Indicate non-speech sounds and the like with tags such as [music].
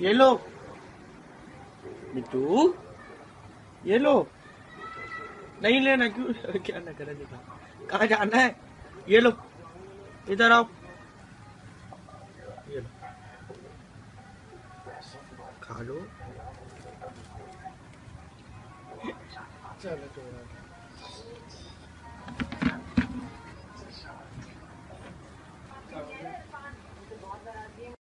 ये लो। मिट्टू, ये लो। नहीं लेना क्यों? [laughs] क्या ना करे देखा कहा जाना है? ये लो। इधर आओ। ये लो। खा लो। चलो तो